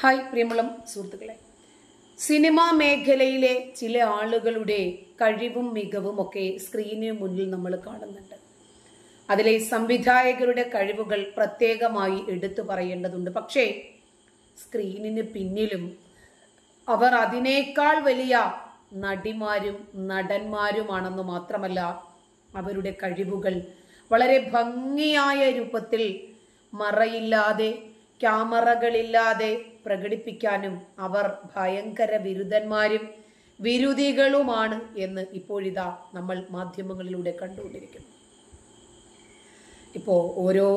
Hi പ്രിയമുളം സുഹൃത്തുക്കളെ. Cinema മേഖലയിലെ ചില ആളുകളുടെ കഴിവും മികവും ഒക്കെ സ്ക്രീനിന് മുന്നിൽ നമ്മൾ കാണുന്നുണ്ട്. അതിലെ സംവിധായകരുടെ കഴിവുകൾ പ്രത്യേകമായി എടുത്തു പറയേണ്ടതുണ്ട്. പക്ഷേ സ്ക്രീനിന് പിന്നിലും അവർ അതിനേക്കാൾ വലിയ നടിമാരും നടന്മാരുമാണെന്ന് മാത്രമല്ല അവരുടെ കഴിവുകൾ വളരെ ഭംഗിയായ രൂപത്തിൽ മറയില്ലാതെ ക്യാമറകളില്ലാതെ പ്രകടിപ്പിക്കാനും അവർ ഭയങ്കര വിരുദ്ധന്മാരും വിരുദികളുമാണ് എന്ന് ഇപ്പോഴിതാ നമ്മൾ മാധ്യമങ്ങളിലൂടെ കണ്ടുകൊണ്ടിരിക്കുന്നു. ഇപ്പോൾ ഓരോ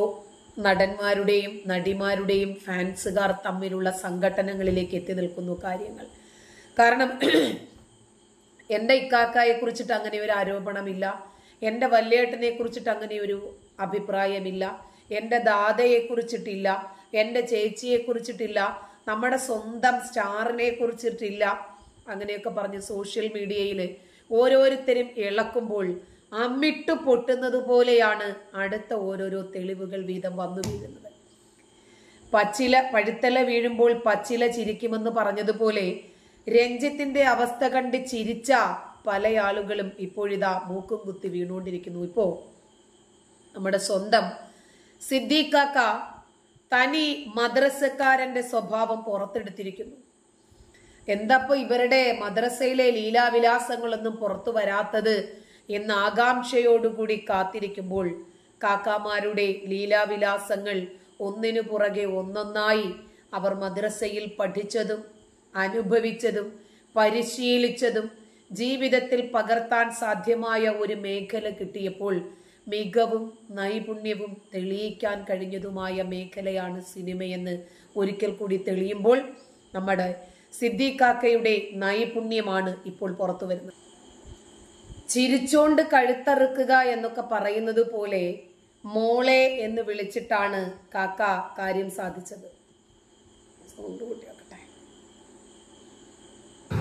നടന്മാരുടെയും നടിമാരുടെയും ഫാൻസുകാർ തമ്മിലുള്ള സംഘടനകളിലേക്ക് എത്തി നിൽക്കുന്നു കാര്യങ്ങൾ. കാരണം എന്റെ ഇക്കാക്കായെ കുറിച്ചിട്ട് അങ്ങനെ ഒരു ആരോപണമില്ല. എന്റെ വല്യേട്ടനെ കുറിച്ചിട്ട് അങ്ങനെ ഒരു അഭിപ്രായമില്ല. എന്റെ ദാതയെ കുറിച്ചിട്ടില്ല. എന്റെ ചേച്ചിയെ കുറിച്ചിട്ടില്ല നമ്മുടെ സ്വന്തം സ്റ്റാറിനെ കുറിച്ചിട്ടില്ല അങ്ങനെയൊക്കെ പറഞ്ഞ് സോഷ്യൽ മീഡിയയിൽ ഓരോരുത്തരും ഇളക്കുമ്പോൾ അമ്മിട്ട് പൊട്ടുന്നത് പോലെയാണ് അടുത്ത ഓരോരോ തെളിവുകൾ വീതം വന്നു വീഴുന്നത്. പച്ചില പഴുത്തല വീഴുമ്പോൾ പച്ചില ചിരിക്കുമെന്ന് പറഞ്ഞതുപോലെ രഞ്ജിത്തിന്റെ അവസ്ഥ കണ്ട് ചിരിച്ച പല ആളുകളും ഇപ്പോഴിതാ മൂക്കും കുത്തി വീണുകൊണ്ടിരിക്കുന്നു. ഇപ്പോ നമ്മുടെ സ്വന്തം സിദ്ദീഖാക്ക തനി മദ്രസക്കാരന്റെ സ്വഭാവം പുറത്തെടുത്തിരിക്കുന്നു. എന്താപ്പോ ഇവരുടെ മദ്രസയിലെ ലീലാവിലാസങ്ങളൊന്നും പുറത്തു വരാത്തത് എന്ന ആകാംക്ഷയോടുകൂടി കാത്തിരിക്കുമ്പോൾ കാക്കാമാരുടെ ലീലാവിലാസങ്ങൾ ഒന്നിനു പുറകെ ഒന്നൊന്നായി അവർ മദ്രസയിൽ പഠിച്ചതും അനുഭവിച്ചതും പരിശീലിച്ചതും ജീവിതത്തിൽ പകർത്താൻ സാധ്യമായ ഒരു മേഖല കിട്ടിയപ്പോൾ മികവും നൈപുണ്യവും തെളിയിക്കാൻ കഴിഞ്ഞതുമായ മേഖലയാണ് സിനിമയെന്ന് ഒരിക്കൽ കൂടി തെളിയുമ്പോൾ നമ്മുടെ സിദ്ദീഖാക്കയുടെ നൈപുണ്യമാണ് ഇപ്പോൾ പുറത്തു വരുന്നത് ചിരിച്ചോണ്ട് കഴുത്തറുക്കുക എന്നൊക്കെ പറയുന്നത് പോലെ മോളെ എന്ന് വിളിച്ചിട്ടാണ് കാക്ക കാര്യം സാധിച്ചത്.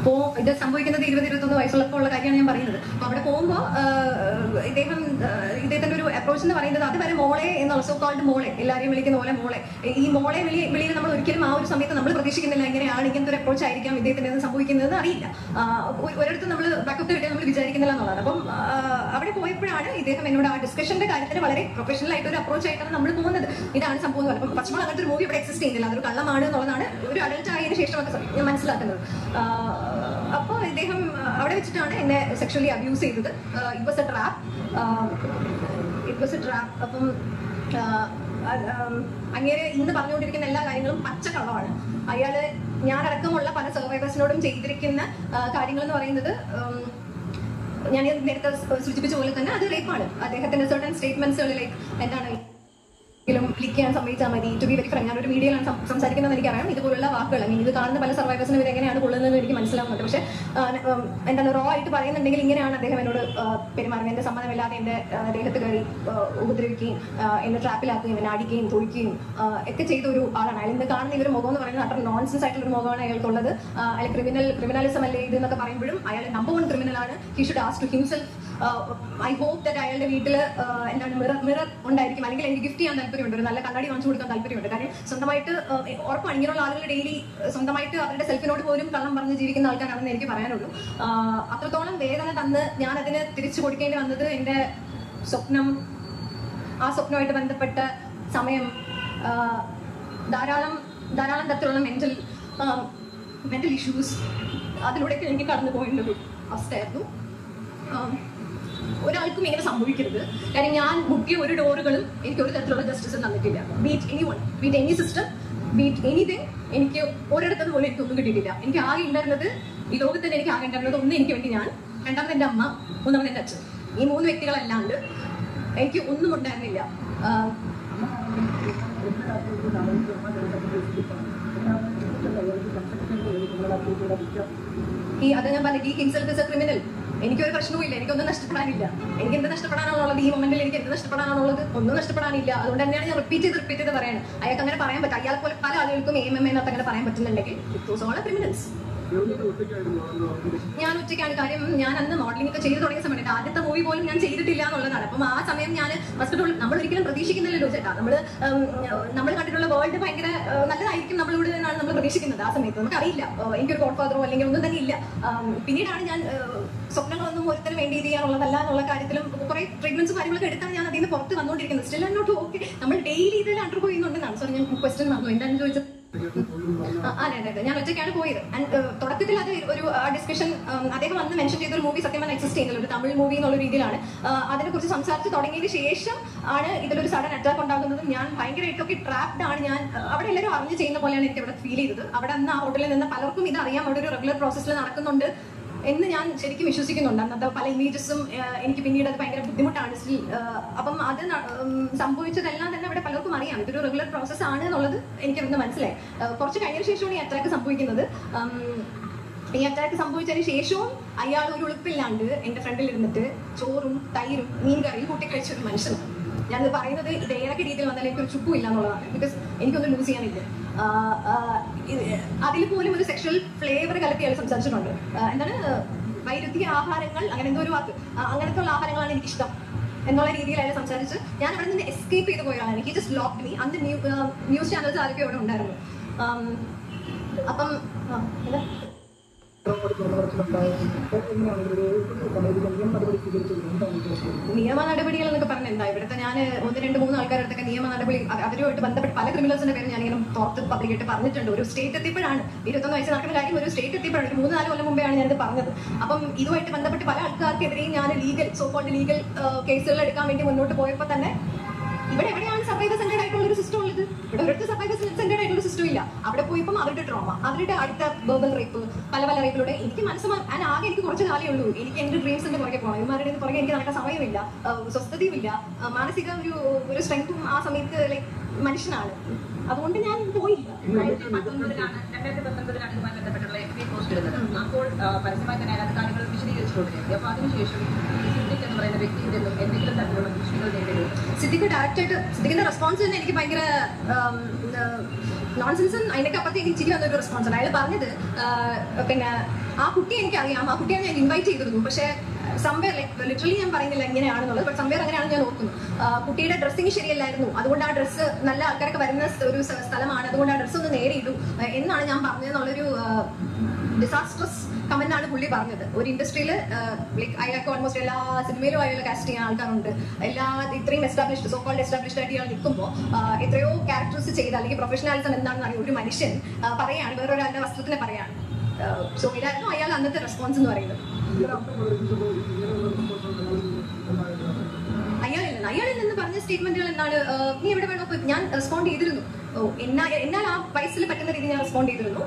അപ്പോ ഇത് സംഭവിക്കുന്നത് ഇരുപത് ഇരുപത്തൊന്ന് വയസ്സുള്ളപ്പോൾ ഉള്ള കാര്യമാണ് ഞാൻ പറയുന്നത്. അപ്പൊ അവിടെ പോകുമ്പോൾ ഇദ്ദേഹം ഇദ്ദേഹത്തിന്റെ ഒരു അപ്രോച്ച് എന്ന് പറയുന്നത് അതുവരെ മോളെ എന്ന് ഓൾസോ കോൾഡ് മോളെ എല്ലാവരെയും വിളിക്കുന്ന പോലെ മോളെ. ഈ മോളെ വിളി വിളിയിൽ നമ്മൾ ഒരിക്കലും ആ ഒരു സമയത്ത് നമ്മൾ പ്രതീക്ഷിക്കുന്നില്ല ഇങ്ങനെയാണ് ഇങ്ങനത്തെ ഒരു അപ്രോച്ച് ആയിരിക്കാം ഇദ്ദേഹത്തിന് സംഭവിക്കുന്നത് അറിയില്ല. ഒരിടത്ത് നമ്മൾ ബാക്കപ്പ് കിട്ടിയാൽ നമ്മൾ വിചാരിക്കുന്നില്ല എന്നുള്ളതാണ്. അപ്പം അവിടെ പോയപ്പോഴാണ് ഇദ്ദേഹം എന്നോട് ആ ഡിസ്കഷന്റെ കാര്യത്തിൽ വളരെ പ്രൊഫഷണൽ ആയിട്ട് ഒരു അപ്രോച്ച് ആയിട്ടാണ് നമ്മൾ പോകുന്നത്. ഇതാണ് സംഭവം എന്ന് പറയുന്നത്. പക്ഷേ അങ്ങനത്തെ ഒരു മൂവി ഇവിടെ എക്സിസ്റ്റ് ചെയ്യുന്നില്ല. അതൊരു കള്ളമാണ് എന്നുള്ളതാണ് ഒരു അഡൽട്ട് ആയതിനു ശേഷമൊക്കെ സം- മനസ്സിലാക്കുന്നത്. ആ, അവിടെ വെച്ചിട്ടാണ് എന്നെ സെക്ഷലി അബ്യൂസ് ചെയ്തത്. It was a trap it was a trap അപ്പം അങ്ങനെ ഇന്ന് പറഞ്ഞുകൊണ്ടിരിക്കുന്ന എല്ലാ കാര്യങ്ങളും പച്ചക്കള്ളമാണ്. അയാൾ ഞാനടക്കമുള്ള പല സർവൈവേഴ്സിനോടും ചെയ്തിരിക്കുന്ന കാര്യങ്ങൾ എന്ന് പറയുന്നത് ഞാൻ നേരത്തെ സൂചിപ്പിച്ച പോലെ തന്നെ അത് റേപ്പാണ് അദ്ദേഹത്തിന്റെ സർട്ടൻ സ്റ്റേറ്റ്മെന്റ്സുകളിലേക്ക് എന്താണ് ിലും ക്ലിക്ക് ചെയ്യാൻ സമ്മതിച്ചാൽ മതി. ടു ബി വെരി ഫ്രണ്ട് ഞാനൊരു മീഡിയയിലാണ് സംസാരിക്കുന്നത് എനിക്കറിയാം. ഇതുപോലുള്ള വാക്കുകൾ ഐ മീൻ ഇത് കാണുന്ന പല സർവൈവേഴ്സിനും ഇവർ എങ്ങനെയാണ് കൊള്ളുന്നത് എനിക്ക് മനസ്സിലാവുന്നുണ്ട്. പക്ഷേ എന്താണ് റോ ആയിട്ട് പറയുന്നുണ്ടെങ്കിൽ ഇങ്ങനെയാണ് അദ്ദേഹം എന്നോട് പെരുമാറുന്നത്. എന്റെ സമ്മതമില്ലാതെ എന്റെ ദേഹത്ത് കയറി ഉപദ്രവിക്കുകയും എന്നെ ട്രാപ്പിലാക്കുകയും എന്നെ അടിക്കുകയും തൊഴിക്കുകയും ഒക്കെ ചെയ്ത ഒരു ആളാണ്. അയാൾ ഇന്ന് കാണുന്ന ഇവർ മുഖം എന്ന് പറയുന്നത് അത്ര നോൺസെൻസ് ആയിട്ടുള്ള ഒരു മുഖമാണ് അയാൾക്കുള്ളത്. അയാൾ ക്രിമിനൽ ക്രിമിനലിസം അല്ലേ ഇത് എന്നൊക്കെ പറയുമ്പോഴും അയാൾ number one ക്രിമിനലാണ് he should as to himself I hope that അയാളുടെ വീട്ടിൽ എന്താണ് മിറർ മിറർ ഉണ്ടായിരിക്കും. അല്ലെങ്കിൽ എനിക്ക് ഗിഫ്റ്റ് ചെയ്യാൻ താല്പര്യമുണ്ട്. ഒരു നല്ല കണ്ണാടി വാങ്ങിച്ചു കൊടുക്കാൻ താല്പര്യമുണ്ട്. കാരണം സ്വന്തമായിട്ട് ഉറപ്പാണ്. ഇങ്ങനെയുള്ള ആളുകൾ ഡെയിലി സ്വന്തമായിട്ട് അവരുടെ സെൽഫിനോട് പോലും കള്ളം പറഞ്ഞ് ജീവിക്കുന്ന ആൾക്കാരാണെന്ന് എനിക്ക് പറയാനുള്ളൂ. അത്രത്തോളം വേദന തന്ന് ഞാൻ അതിന് തിരിച്ചു കൊടുക്കേണ്ടി വന്നത് എന്റെ സ്വപ്നം ആ സ്വപ്നമായിട്ട് ബന്ധപ്പെട്ട സമയം ധാരാളം ധാരാളം തരത്തിലുള്ള മെന്റൽ മെന്റൽ ഇഷ്യൂസ് അതിലൂടെയൊക്കെ എനിക്ക് കടന്നു പോയിട്ടുള്ള ഒരു അവസ്ഥയായിരുന്നു. ഒരാൾക്കും ഇങ്ങനെ സംഭവിക്കരുത്. കാരണം ഞാൻ മുട്ടിയ ഒരു ഡോറുകളും എനിക്ക് ഒരു തരത്തിലുള്ള ജസ്റ്റിസും തന്നിട്ടില്ല. Beat anyone beat any system beat anything എനിക്ക് ഒരിടത്തത് പോലും എനിക്കൊന്നും കിട്ടിയിട്ടില്ല. എനിക്ക് ആകെ ഉണ്ടായിരുന്നത് ഈ ലോകത്ത് തന്നെ എനിക്ക് ആകെ ഉണ്ടായിരുന്നത് ഒന്ന് എനിക്ക് വേണ്ടി ഞാൻ രണ്ടാമത് എന്റെ അമ്മ ഒന്നാമത് എന്റെ അച്ഛൻ. ഈ മൂന്ന് വ്യക്തികളല്ലാണ്ട് എനിക്ക് ഒന്നും ഉണ്ടായിരുന്നില്ല. ഈ അത് ഞാൻ പറഞ്ഞു ഈ ഇസ് എ ക്രിമിനൽ എനിക്കൊരു പ്രശ്നവുമില്ല എനിക്കൊന്നും നഷ്ടപ്പെടാനില്ല. എനിക്ക് എന്ത് നഷ്ടപ്പെടാനാണുള്ളത് ഈ മൊമെന്റിൽ എനിക്ക് എന്ത് നഷ്ടപ്പെടാനാണുള്ളത് ഒന്നും നഷ്ടപ്പെടാനില്ല. അതുകൊണ്ട് തന്നെയാണ് ഞാൻ റിപ്പീറ്റ് ചെയ്ത് റിപ്പീറ്റ് ചെയ്ത് പറയുന്നത് അയാൾക്ക് അങ്ങനെ പറയാൻ പറ്റും. അയാൾ പോലെ പല ആളുകൾക്കും എം എം എന്നൊക്കെ അങ്ങനെ പറയാൻ പറ്റുന്നുണ്ടെങ്കിൽ ക്രിമിനൽസ് ഞാൻ ഒറ്റയ്ക്കാണ്. കാര്യം ഞാൻ അന്ന് മോഡലിംഗ് ഒക്കെ ചെയ്തു തുടങ്ങിയ സമയത്ത് ആദ്യത്തെ മൂവി പോലും ഞാൻ ചെയ്തിട്ടില്ല എന്നുള്ളതാണ്. അപ്പം ആ സമയം ഞാൻ ഫസ്റ്റ് നമ്മൾ ഒരിക്കലും പ്രതീക്ഷിക്കുന്നില്ലല്ലോ ചേട്ടാ. നമ്മൾ നമ്മൾ കണ്ടിട്ടുള്ള വേൾഡ് ഭയങ്കര നല്ലതായിരിക്കും നമ്മളിവിടെ നിന്നാണ് നമ്മൾ പ്രതീക്ഷിക്കുന്നത് ആ സമയത്ത്. നമുക്കറിയില്ല. എനിക്കൊരു ഗോഡ് ഫാദറോ അല്ലെങ്കിൽ ഒന്നും തന്നെ ഇല്ല. പിന്നീടാണ് ഞാൻ സ്വപ്നങ്ങളൊന്നും ഒരുത്തരം വേണ്ടി ചെയ്യാനുള്ളതല്ല എന്നുള്ള കാര്യത്തിലും കുറെ ട്രീറ്റ്മെന്റ്സ് കാര്യങ്ങളൊക്കെ എടുത്താണ് ഞാൻ അതിൽ നിന്ന് പുറത്ത് വന്നുകൊണ്ടിരിക്കുന്നത്. സ്റ്റിൽ നോട്ട് ഓക്കെ നമ്മൾ ഡെയിലി ഇതിൽ അണ്ടർ ചെയ്യുന്നുണ്ടെന്നാണ്. സോറി ഞാൻ ക്വസ്റ്റൻ വന്നു. എന്താണ് ചോദിച്ചത് ഞാൻ ഒറ്റയ്ക്കാണ് പോയത്. തുടക്കത്തിൽ അത് ഒരു ഡിസ്കഷൻ അദ്ദേഹം അന്ന് മെൻഷൻ ചെയ്ത ഒരു മൂവി സത്യം എക്സിസ്റ്റ് ചെയ്യുന്നില്ല. ഒരു തമിഴ് മൂവി എന്നുള്ള രീതിയിലാണ്. അതിനെ കുറിച്ച് സംസാരിച്ച് തുടങ്ങിയതിന് ശേഷം ആണ് ഇതിലൊരു സഡൻ അറ്റാക്ക് ഉണ്ടാകുന്നതും ഞാൻ ഭയങ്കരമായിട്ടൊക്കെ ട്രാപ്ഡ് ആണ്. ഞാൻ അവിടെ എല്ലാവരും അറിഞ്ഞ് ചെയ്യുന്ന പോലെയാണ് എനിക്ക് അവിടെ ഫീൽ ചെയ്തത്. അവിടെ അന്ന് ആ ഹോട്ടലിൽ നിന്ന് പലർക്കും ഇത് അറിയാം. അവിടെ ഒരു റെഗുലർ പ്രോസസ്സിൽ നടക്കുന്നുണ്ട്. എന്ന് ഞാൻ ശരിക്കും വിശ്വസിക്കുന്നുണ്ട്. അന്നത്തെ പല ഇമേജസും എനിക്ക് പിന്നീട് അത് ഭയങ്കര ബുദ്ധിമുട്ടാണ് സ്റ്റിൽ അപ്പം അത് സംഭവിച്ചതെല്ലാം തന്നെ അവിടെ പലർക്കും അറിയാം. ഇതൊരു റെഗുലർ പ്രോസസ് ആണ് എന്നുള്ളത് എനിക്ക് അവിടുന്ന് മനസ്സിലായി. കുറച്ച് കഴിഞ്ഞ ശേഷമാണ് ഈ അറ്റാക്ക് സംഭവിക്കുന്നത്. ഈ അറ്റാക്ക് സംഭവിച്ചതിന് ശേഷവും അയാൾ ഒരു ഉളുപ്പില്ലാണ്ട് എന്റെ ഫ്രണ്ടിൽ ഇരുന്നിട്ട് ചോറും തൈരും മീൻകറിയും കൂട്ടി കഴിച്ച ഒരു മനുഷ്യനാണ്. ഞാനത് പറയുന്നത് ഇത് രീതിയിൽ വന്നാലും എനിക്കൊരു ചുക്കും ഇല്ല എന്നുള്ളതാണ് ബിക്കോസ് എനിക്കൊന്നും ലൂസ് ചെയ്യാനില്ല. അതിൽ പോലും ഒരു സെക്ഷൽ ഫ്ലേവർ കലർത്തി അയാൾ സംസാരിച്ചിട്ടുണ്ട്. എന്താണ് വൈരുദ്ധ്യ ആഹാരങ്ങൾ അങ്ങനെ എന്തോ ഒരു വാക്ക്. അങ്ങനത്തെ ഉള്ള ആഹാരങ്ങളാണ് എനിക്ക് ഇഷ്ടം എന്നുള്ള രീതിയിൽ അയാൾ സംസാരിച്ച് ഞാൻ അവിടെ നിന്ന് എസ്കേപ്പ് ചെയ്ത് പോയ എനിക്ക് ജസ്റ്റ് ലോക്ക് മീ അന്ന് ന്യൂസ് ചാനൽസ് ആരൊക്കെ അവിടെ ഉണ്ടായിരുന്നു. അപ്പം എന്താ? നിയമ നടപടികൾ എന്നൊക്കെ പറഞ്ഞ എന്താ? ഇവിടുത്തെ ഞാൻ ഒന്ന് രണ്ട് മൂന്ന് ആൾക്കാരുടെ നിയമ നടപടി അവരുമായിട്ട് ബന്ധപ്പെട്ട് പല ക്രിമിനൽസിന്റെ പേര് ഞാൻ ഇങ്ങനെ തോർത്ത് പബ്ലിക്കായിട്ട് പറഞ്ഞിട്ടുണ്ട്. ഒരു സ്റ്റേറ്റ് എത്തിയപ്പോഴാണ് ഇരുപത്തൊന്ന് വയസ്സ് നടക്കുന്ന കാര്യം ഒരു സ്റ്റേറ്റ് എത്തിയപ്പോഴാണ്. ഒരു മൂന്ന് നാല് കൊല്ലം മുമ്പെയാണ് ഞാനിത് പറഞ്ഞത്. അപ്പം ഇതുമായിട്ട് ബന്ധപ്പെട്ട് പല ആൾക്കാർക്കെതിരെയും ഞാൻ ലീഗൽ സോ ലീഗൽ കേസുകൾ എടുക്കാൻ വേണ്ടി മുന്നോട്ട് പോയപ്പോൾ തന്നെ ഇവിടെ എവിടെയാണ് സർവൈവർ സെന്റർ ആയിട്ടുള്ള ഒരു സിസ്റ്റം ഉള്ളത്? ഒരിടത്ത് സർവൈവർ സെന്റേഡ് ആയിട്ടുള്ള സിസ്റ്റം ഇല്ല അവിടെ പോയപ്പോൾ അവരുടെ ട്രോമ അവരുടെ അടുത്ത ബേബൽ റേപ്പ് പല പല റേപ്പിലൂടെ എനിക്ക് മനസ്സിലാൻ ആകെ എനിക്ക് കുറച്ച് കാലേ ഉള്ളൂ. എനിക്ക് എന്റെ ഡ്രീംസിന്റെ പുറകെ പോകണം ഇവന്മാരുടെ പുറകെ എനിക്ക് നടക്കാൻ സമയമില്ല. സ്വസ്ഥതയുമില്ല. മാനസിക ഒരു ഒരു സ്ട്രെങ്തും ആ സമയത്ത് ലൈക്ക് മനുഷ്യനാണ്. അതുകൊണ്ട് ഞാൻ പോയില്ല. രണ്ടായിരത്തി പത്തൊമ്പതിലാണ് രണ്ടായിരത്തി പത്തൊമ്പതിലാണ് ഇതുമായി ബന്ധപ്പെട്ടുള്ള എഫ് ഐ പോസ്റ്റ് ഇടുന്നത്. അപ്പോൾ പരസ്യമായി തന്നെ അതിനകത്ത് കാര്യങ്ങൾ വിശദീകരിച്ചുകൊണ്ടിരിക്കുന്നത് അപ്പൊ അതിനുശേഷം എന്ന് പറയുന്ന വ്യക്തിയിൽ നിന്നും എന്തെങ്കിലും തരത്തിലുള്ള ഭീഷണികൾ നേരിടുന്നു സിദ്ദിഖ് ഡയറക്റ്റായിട്ട് സിദ്ദിഖിന്റെ റെസ്പോൺസ് തന്നെ എനിക്ക് ഭയങ്കര നോൺസെൻസും അതിനൊക്കെ അപ്പുറത്ത് ഇച്ചിരി ചിരി വന്നൊരു റെസ്പോൺസ് ആണ്. അയാൾ പറഞ്ഞത് പിന്നെ ആ കുട്ടി എനിക്കറിയാം ആ കുട്ടിയെ ഞാൻ ഇൻവൈറ്റ് ചെയ്തിരുന്നു. പക്ഷേ സംവേർ ലൈക്ക് ലിറ്ററലി ഞാൻ പറയുന്നില്ല എങ്ങനെയാണെന്നുള്ളത് ബട്ട് സംവേർ അങ്ങനെയാണ് ഞാൻ ഓർക്കുന്നു. കുട്ടിയുടെ ഡ്രസ്സിങ് ശരിയല്ലായിരുന്നു. അതുകൊണ്ട് ആ ഡ്രസ്സ് നല്ല ആൾക്കാരൊക്കെ വരുന്ന ഒരു സ്ഥലമാണ്. അതുകൊണ്ട് ആ ഡ്രസ്സ് ഒന്ന് ഇടൂ എന്നാണ് ഞാൻ പറഞ്ഞതെന്നുള്ളൊരു ഡിസാസ്ട്രസ് കമൻ ആണ് പുള്ളി പറഞ്ഞത്. ഒരു ഇൻഡസ്ട്രിയിൽ ലൈക്ക് അയാൾക്ക് ഓൾമോസ്റ്റ് എല്ലാ സിനിമയിലും അയാൾ കാസ്റ്റ് ചെയ്യാൻ ആൾക്കാരുണ്ട്. എല്ലാ ഇത്രയും എസ്റ്റാബ്ലിഷ്ഡ് സോ കോൾഡ് എസ്റ്റാബ്ലിഷ്ഡ് ആയിട്ട് ഇയാൾ നിൽക്കുമ്പോൾ എത്രയോ ക്യാരക്ടേഴ്സ് ചെയ്ത് അല്ലെങ്കിൽ പ്രൊഫഷണാലിസം എന്താണെന്ന് അറിയാം ഒരു മനുഷ്യൻ പറയാണ് വേറൊരാളുടെ വസ്ത്രത്തിനെ പറയാണ്. സോ ഇതായിരുന്നു അയാൾ അന്നത്തെ റെസ്പോൺസ് എന്ന് പറയുന്നത്. അയാളിൽ നിന്ന് അയാളിൽ നിന്ന് പറഞ്ഞ സ്റ്റേറ്റ്മെന്റുകൾ എന്താണ്? നീ എവിടെ വേണോ ഞാൻ റെസ്പോണ്ട് ചെയ്തിരുന്നു. ഓ എന്നാൽ എന്നാൽ ആ വയസ്സിൽ പറ്റുന്ന രീതിയിൽ ഞാൻ റെസ്പോണ്ട് ചെയ്തിരുന്നു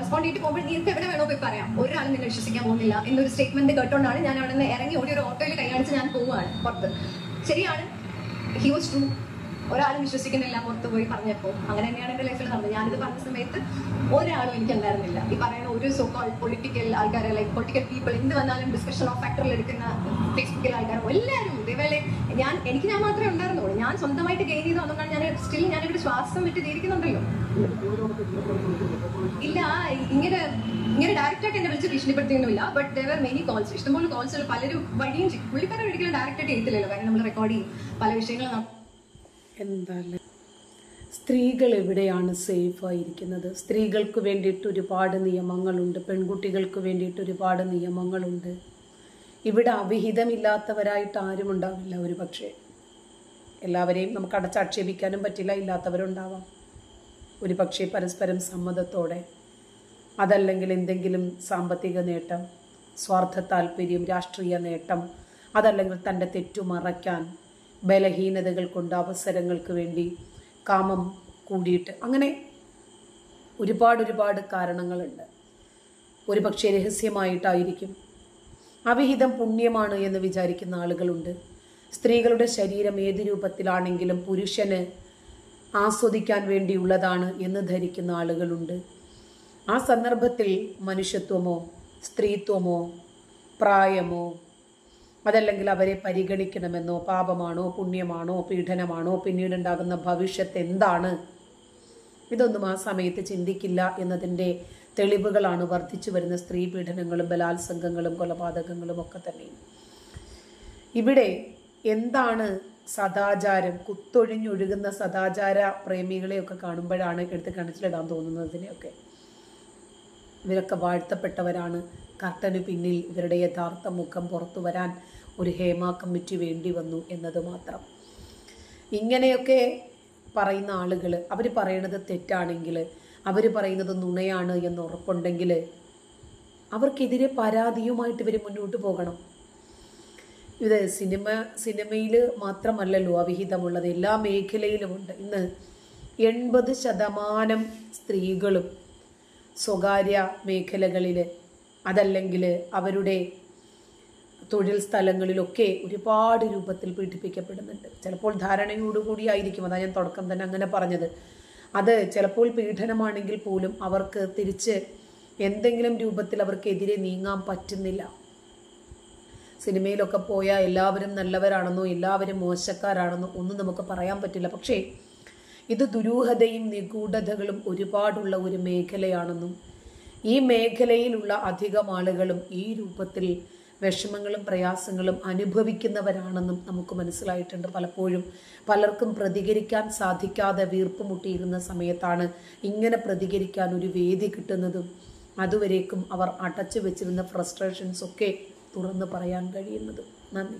റെസ്പോണ്ട് ചെയ്തിട്ട് പോകുമ്പോൾ നീ എവിടെ വേണോ പോയി പറയാം. ഒരാളും നിന്നെ വിശ്വസിക്കാൻ പോകുന്നില്ല. എന്നൊരു സ്റ്റേറ്റ്മെന്റ് കേട്ടോണ്ടാണ് ഞാൻ അവിടെ നിന്ന് ഇറങ്ങി ഓടി ഒരു ഓട്ടോയിൽ കൈകാണിച്ച് ഞാൻ പോവുകയാണ് പുറത്ത്. ശരിയാണ്? ഹി വാസ് ട്രൂ ഒരാളും വിശ്വസിക്കുന്നില്ല പുറത്ത് പോയി പറഞ്ഞപ്പോൾ അങ്ങനെ തന്നെയാണ് എന്റെ ലൈഫിൽ നടന്നത്. ഞാനിത് പറഞ്ഞ സമയത്ത് ഒരാളും എനിക്ക് ഉണ്ടായിരുന്നില്ല ഈ പറയുന്ന ഒരു സോ പൊളിറ്റിക്കൽ ആൾക്കാരെ ലൈക്ക് പൊളിറ്റിക്കൽ പീപ്പിൾ എന്ത് വന്നാലും ഡിസ്കഷൻ ഓഫ് ഫാക്ടറിൽ എടുക്കുന്ന ഫേസ്ബുക്കിൽ ആൾക്കാരും എല്ലാവരും ഇതേപോലെ ഞാൻ എനിക്ക് ഞാൻ മാത്രമേ ഉണ്ടായിരുന്നുള്ളൂ. ഞാൻ സ്വന്തമായിട്ട് ഗെയിൻ ചെയ്ത് അതുകൊണ്ടാണ് ഞാൻ സ്റ്റിൽ ഞാൻ ഇവിടെ ശ്വാസം വിട്ട് ജീവിക്കുന്നുണ്ടല്ലോ. ഇല്ല ഇങ്ങനെ ഇങ്ങനെ ഡയറക്റ്റ് ആയിട്ട് എന്നെ വിളിച്ച് ഭീഷണിപ്പെടുത്തിയൊന്നുമില്ല. ബട്ട് ദർ മെനി കോൾസ് ഇഷ്ടംപോലെ കോൾസ് പലരും വഴിയും പുള്ളിക്കാരൻ ഒരിക്കലും ഡയറക്റ്റ് ആയിട്ട് ചെയ്തില്ലല്ലോ കാരണം നമ്മൾ റെക്കോർഡ് ചെയ്യും. പല വിഷയങ്ങളും എന്താല്ലേ സ്ത്രീകൾ എവിടെയാണ് സേഫ് ആയിരിക്കുന്നത്? സ്ത്രീകൾക്ക് വേണ്ടിയിട്ട് ഒരുപാട് നിയമങ്ങളുണ്ട്. പെൺകുട്ടികൾക്ക് വേണ്ടിയിട്ട് ഒരുപാട് നിയമങ്ങളുണ്ട്. ഇവിടെ അവിഹിതമില്ലാത്തവരായിട്ട് ആരും ഉണ്ടാവില്ല ഒരു പക്ഷേ എല്ലാവരെയും നമുക്ക് അടച്ചാക്ഷേപിക്കാനും പറ്റില്ല ഇല്ലാത്തവരുണ്ടാവാം. ഒരു പക്ഷേ പരസ്പരം സമ്മതത്തോടെ. അതല്ലെങ്കിൽ എന്തെങ്കിലും സാമ്പത്തിക നേട്ടം സ്വാർത്ഥ താല്പര്യം രാഷ്ട്രീയ നേട്ടം അതല്ലെങ്കിൽ തന്റെ തെറ്റു മറയ്ക്കാൻ ബലഹീനതകൾ കൊണ്ട് അവസരങ്ങൾക്ക് വേണ്ടി കാമം കൂടിയിട്ട് അങ്ങനെ ഒരുപാട് ഒരുപാട് കാരണങ്ങളുണ്ട്. ഒരു പക്ഷേ രഹസ്യമായിട്ടായിരിക്കും. അവിഹിതം പുണ്യമാണ് എന്ന് വിചാരിക്കുന്ന ആളുകളുണ്ട്. സ്ത്രീകളുടെ ശരീരം ഏത് രൂപത്തിലാണെങ്കിലും പുരുഷന് ആസ്വദിക്കാൻ വേണ്ടിയുള്ളതാണ് എന്ന് ധരിക്കുന്ന ആളുകളുണ്ട്. ആ സന്ദർഭത്തിൽ മനുഷ്യത്വമോ സ്ത്രീത്വമോ പ്രായമോ അതല്ലെങ്കിൽ അവരെ പരിഗണിക്കണമെന്നോ പാപമാണോ പുണ്യമാണോ പീഡനമാണോ പിന്നീടുണ്ടാകുന്ന ഭവിഷ്യത്ത് എന്താണ്? ഇതൊന്നും ആ സമയത്ത് ചിന്തിക്കില്ല എന്നതിന്റെ തെളിവുകളാണ് വർദ്ധിച്ചു വരുന്ന സ്ത്രീ പീഡനങ്ങളും ബലാത്സംഗങ്ങളും കൊലപാതകങ്ങളും ഒക്കെ തന്നെ. ഇവിടെ എന്താണ് സദാചാരം? കുത്തൊഴിഞ്ഞൊഴുകുന്ന സദാചാര പ്രേമികളെയൊക്കെ കാണുമ്പോഴാണ് എടുത്ത് കണച്ചിലിടാൻ തോന്നുന്നതിനെയൊക്കെ ഇവരൊക്കെ വാഴ്ത്തപ്പെട്ടവരാണ്. കർട്ടന് പിന്നിൽ ഇവരുടെ യഥാർത്ഥ മുഖം പുറത്തു വരാൻ ഒരു ഹേമ കമ്മിറ്റി വേണ്ടി വന്നു എന്നത് മാത്രം. ഇങ്ങനെയൊക്കെ പറയുന്ന ആളുകൾ അവർ പറയണത് തെറ്റാണെങ്കിൽ അവർ പറയുന്നത് നുണയാണ് എന്ന് ഉറപ്പുണ്ടെങ്കിൽ അവർക്കെതിരെ പരാതിയുമായിട്ട് ഇവർ മുന്നോട്ട് പോകണം. ഇത് സിനിമ സിനിമയിൽ മാത്രമല്ലല്ലോ അവിഹിതമുള്ളത് എല്ലാ മേഖലയിലുമുണ്ട് ഇന്ന് എൺപത് ശതമാനം സ്ത്രീകളും സ്വകാര്യ മേഖലകളിൽ അതല്ലെങ്കിൽ അവരുടെ തൊഴിൽ സ്ഥലങ്ങളിലൊക്കെ ഒരുപാട് രൂപത്തിൽ പീഡിപ്പിക്കപ്പെടുന്നുണ്ട്. ചിലപ്പോൾ ധാരണയോടുകൂടി ആയിരിക്കും അതാ ഞാൻ തുടക്കം തന്നെ അങ്ങനെ പറഞ്ഞത്. അത് ചിലപ്പോൾ പീഡനമാണെങ്കിൽ പോലും അവർക്ക് തിരിച്ച് എന്തെങ്കിലും രൂപത്തിൽ അവർക്കെതിരെ നീങ്ങാൻ പറ്റുന്നില്ല. സിനിമയിലൊക്കെ പോയാൽ എല്ലാവരും നല്ലവരാണെന്നോ എല്ലാവരും മോശക്കാരാണെന്നോ ഒന്നും നമുക്ക് പറയാൻ പറ്റില്ല. പക്ഷേ ഇത് ദുരൂഹതയും നിഗൂഢതകളും ഒരുപാടുള്ള ഒരു മേഖലയാണെന്നും ഈ മേഖലയിലുള്ള അധികം ആളുകളും ഈ രൂപത്തിൽ വിഷമങ്ങളും പ്രയാസങ്ങളും അനുഭവിക്കുന്നവരാണെന്നും നമുക്ക് മനസ്സിലായിട്ടുണ്ട്. പലപ്പോഴും പലർക്കും പ്രതികരിക്കാൻ സാധിക്കാതെ വീർപ്പ് മുട്ടിയിരുന്ന സമയത്താണ് ഇങ്ങനെ പ്രതികരിക്കാൻ ഒരു വേദി കിട്ടുന്നതും അതുവരേക്കും അവർ അടച്ചു വെച്ചിരുന്ന ഫ്രസ്ട്രേഷൻസ് ഒക്കെ തുറന്നു പറയാൻ കഴിയുന്നതും. നന്ദി.